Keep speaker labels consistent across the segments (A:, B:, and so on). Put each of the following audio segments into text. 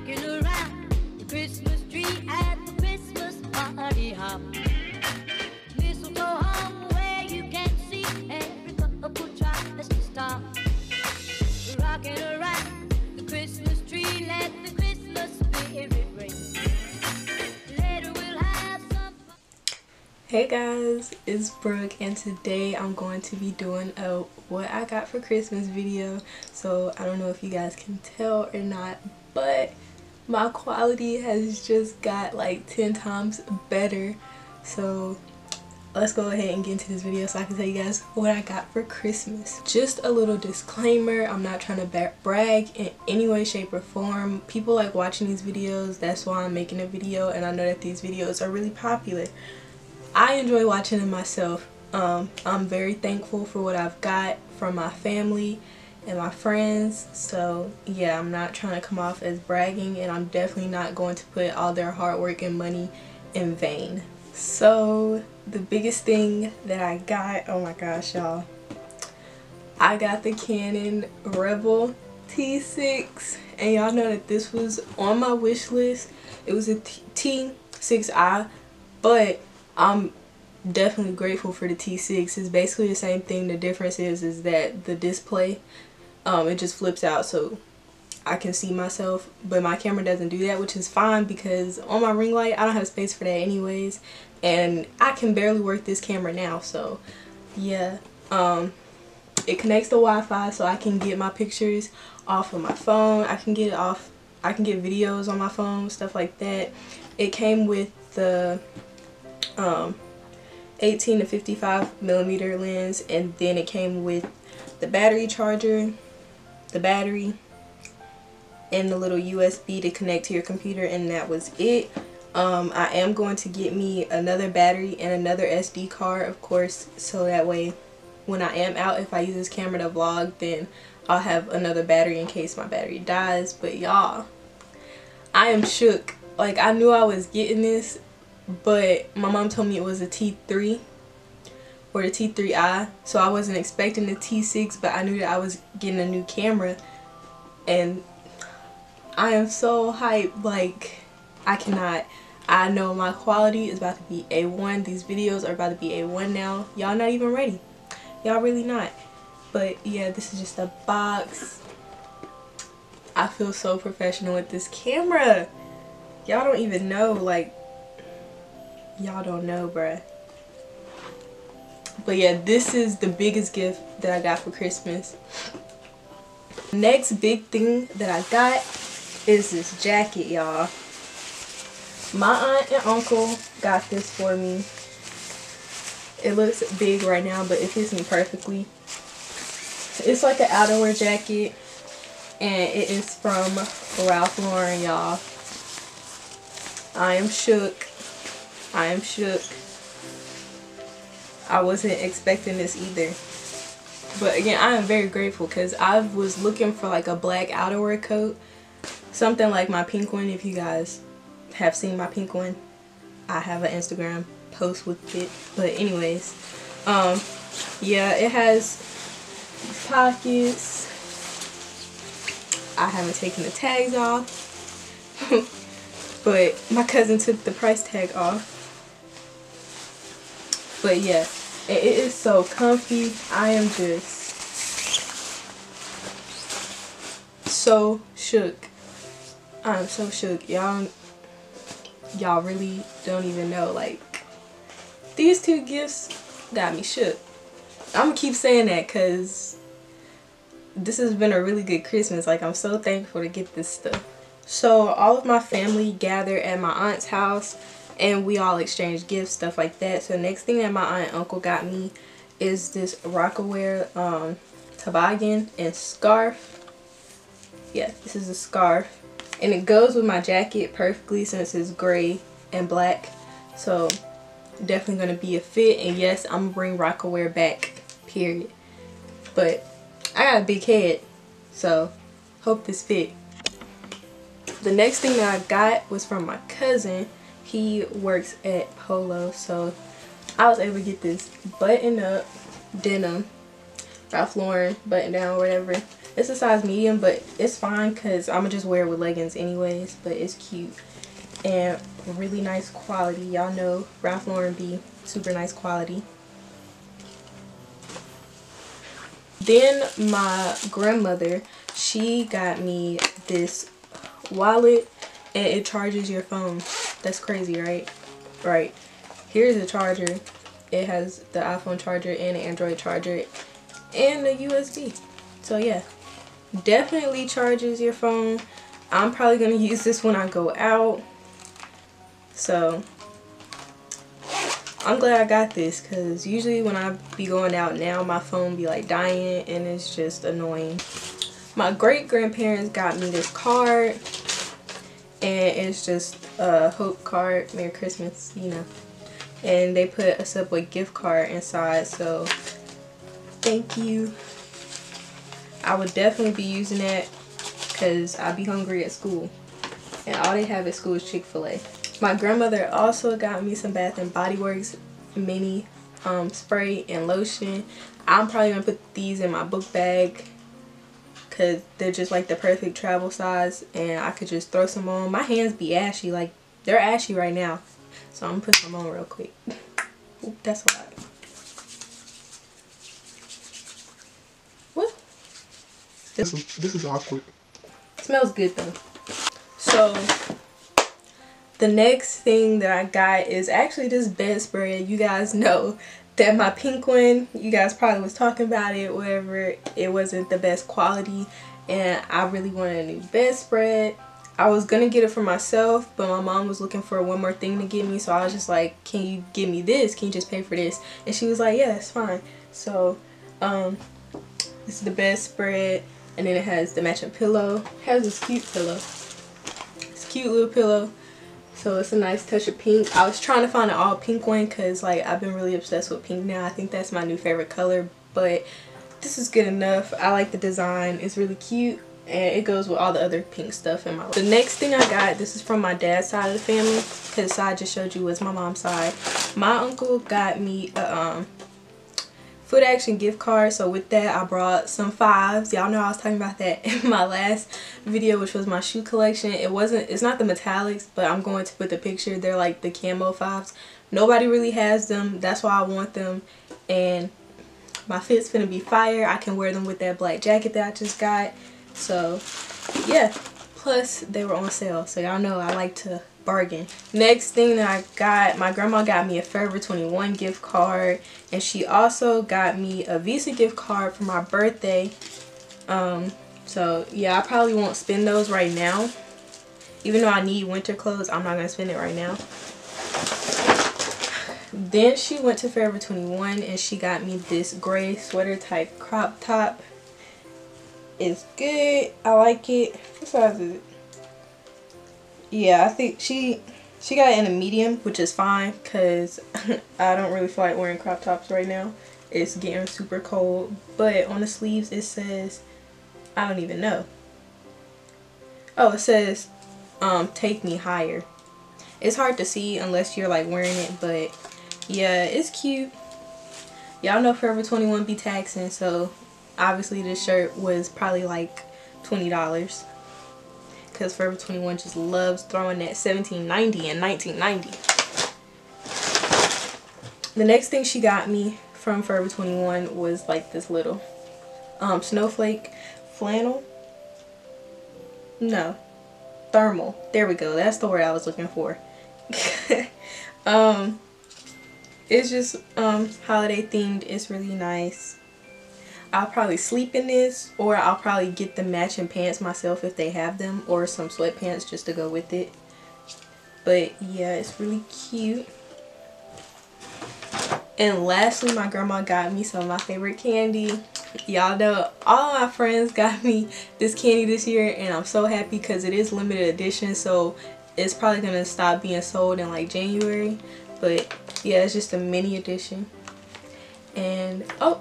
A: rocking around the Christmas tree at the Christmas party hop. Mistletoe hung where you can see every couple tries to stop. Rocking around the Christmas tree, let the Christmas spirit ring. Later we'll.
B: Hey guys, it's Brooke and today I'm going to be doing a what I got for Christmas video. So I don't know if you guys can tell or not, but my quality has just got like 10 times better. So let's go ahead and get into this video so I can tell you guys what I got for Christmas. Just a little disclaimer, I'm not trying to brag in any way, shape, or form. People like watching these videos, that's why I'm making a video and I know that these videos are really popular. I enjoy watching them myself. Um, I'm very thankful for what I've got from my family and my friends. So yeah, I'm not trying to come off as bragging and I'm definitely not going to put all their hard work and money in vain. So the biggest thing that I got, oh my gosh y'all, I got the Canon Rebel T6 and y'all know that this was on my wish list. It was a T6i but I'm definitely grateful for the T6. It's basically the same thing. The difference is is that the display, um, it just flips out so I can see myself. But my camera doesn't do that, which is fine because on my ring light, I don't have space for that anyways. And I can barely work this camera now. So yeah, um, it connects to Wi-Fi so I can get my pictures off of my phone. I can get it off. I can get videos on my phone, stuff like that. It came with the um, 18 to 55 millimeter lens and then it came with the battery charger the battery and the little USB to connect to your computer and that was it. Um, I am going to get me another battery and another SD card of course so that way when I am out if I use this camera to vlog then I'll have another battery in case my battery dies. But y'all I am shook. Like I knew I was getting this but my mom told me it was a T3 or the T3i so I wasn't expecting the T6 but I knew that I was getting a new camera. And I am so hyped like I cannot. I know my quality is about to be A1 these videos are about to be A1 now. Y'all not even ready. Y'all really not. But yeah this is just a box. I feel so professional with this camera. Y'all don't even know like y'all don't know bruh but yeah this is the biggest gift that I got for Christmas. Next big thing that I got is this jacket y'all. My aunt and uncle got this for me. It looks big right now but it fits me perfectly. It's like an outerwear jacket and it is from Ralph Lauren y'all. I am shook. I am shook. I wasn't expecting this either. But again, I am very grateful because I was looking for like a black outerwear coat. Something like my pink one if you guys have seen my pink one. I have an Instagram post with it. But anyways, um, yeah, it has pockets. I haven't taken the tags off. but my cousin took the price tag off but yeah, it is so comfy. I am just so shook. I'm so shook. Y'all y'all really don't even know like these two gifts got me shook. I'm gonna keep saying that because this has been a really good Christmas. Like I'm so thankful to get this stuff. So all of my family gathered at my aunt's house and we all exchanged gifts stuff like that. So next thing that my aunt and uncle got me is this Rocawear um, toboggan and scarf. Yeah this is a scarf. And it goes with my jacket perfectly since it's gray and black. So definitely to be a fit. And yes I'm gonna bring Rocawear back period. But I got a big head so hope this fit. The next thing that I got was from my cousin he works at Polo so I was able to get this button up denim Ralph Lauren button down whatever. It's a size medium but it's fine because i'm gonna just wear it with leggings anyways but it's cute and really nice quality. Y'all know ralph lauren be super nice quality. Then my grandmother she got me this wallet and it charges your phone that's crazy right? Right. Here's a charger. It has the iphone charger and an android charger and a usb so yeah. Definitely charges your phone. I'm probably going to use this when i go out. So i'm glad i got this because usually when i be going out now my phone be like dying and it's just annoying. My great grandparents got me this card and it's just a hope card merry christmas you know. And they put a subway gift card inside so thank you. I would definitely be using that because I'd be hungry at school. And all they have at school is chick-fil-a. My grandmother also got me some bath and body works mini um, spray and lotion. I'm probably gonna put these in my book bag because they're just like the perfect travel size and I could just throw some on. My hands be ashy, like they're ashy right now. So I'm gonna put some on real quick. Oop, that's a lot. What?
C: This is, this is awkward.
B: Smells good though. So the next thing that I got is actually this bed spray. You guys know that my pink one you guys probably was talking about it whatever it wasn't the best quality and I really wanted a new bedspread. I was gonna get it for myself but my mom was looking for one more thing to get me so I was just like can you give me this? Can you just pay for this? And she was like yeah that's fine. So um this is the bedspread and then it has the matching pillow. It has this cute pillow. It's cute little pillow so it's a nice touch of pink. I was trying to find an all pink one because like I've been really obsessed with pink now. I think that's my new favorite color. But this is good enough. I like the design. It's really cute. And it goes with all the other pink stuff in my life. The next thing I got, this is from my dad's side of the family. Because the side I just showed you was my mom's side. My uncle got me a um, Footaction gift card. So with that i brought some fives. Y'all know i was talking about that in my last video which was my shoe collection. It wasn't it's not the metallics but i'm going to put the picture. They're like the camo fives. Nobody really has them. That's why i want them. And my fit's gonna be fire. I can wear them with that black jacket that i just got. So yeah. Plus they were on sale. So y'all know i like to bargain. Next thing that I got, my grandma got me a Forever 21 gift card and she also got me a Visa gift card for my birthday. Um, so yeah, I probably won't spend those right now. Even though I need winter clothes, I'm not to spend it right now. Then she went to Forever 21 and she got me this gray sweater type crop top. It's good. I like it. What size is it? Yeah, I think she she got it in a medium, which is fine because I don't really feel like wearing crop tops right now. It's getting super cold. But on the sleeves it says, I don't even know. Oh, it says, um, take me higher. It's hard to see unless you're like wearing it, but yeah, it's cute. Y'all know Forever 21 be taxing, so obviously this shirt was probably like $20 because Forever 21 just loves throwing that 1790 and 1990. The next thing she got me from Forever 21 was like this little um, snowflake flannel. No, thermal. There we go. That's the word I was looking for. um, it's just um, holiday themed. It's really nice. I'll probably sleep in this or I'll probably get the matching pants myself if they have them or some sweatpants just to go with it. But yeah, it's really cute. And lastly, my grandma got me some of my favorite candy. Y'all know all my friends got me this candy this year and I'm so happy because it is limited edition so it's probably going to stop being sold in like January. But yeah, it's just a mini edition. And oh,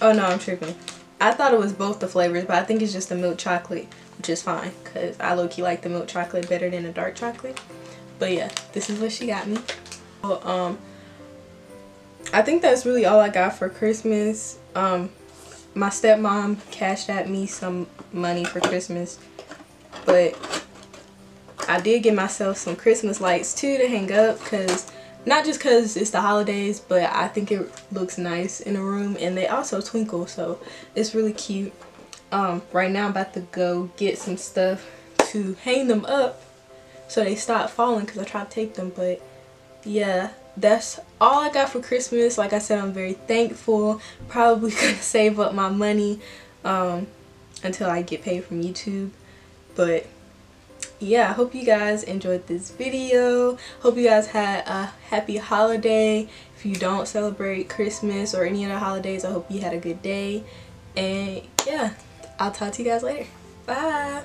B: Oh no, I'm tripping. I thought it was both the flavors, but I think it's just the milk chocolate, which is fine because I low-key like the milk chocolate better than the dark chocolate. But yeah, this is what she got me. Um, I think that's really all I got for Christmas. Um, my stepmom cashed at me some money for Christmas, but I did get myself some Christmas lights too to hang up because not just because it's the holidays, but I think it looks nice in a room and they also twinkle, so it's really cute. Um, right now I'm about to go get some stuff to hang them up so they stop falling because I tried to tape them, but yeah, that's all I got for Christmas. Like I said, I'm very thankful. Probably gonna save up my money um, until I get paid from YouTube, but yeah, I hope you guys enjoyed this video. Hope you guys had a happy holiday. If you don't celebrate Christmas or any other holidays, I hope you had a good day. And yeah, I'll talk to you guys later. Bye.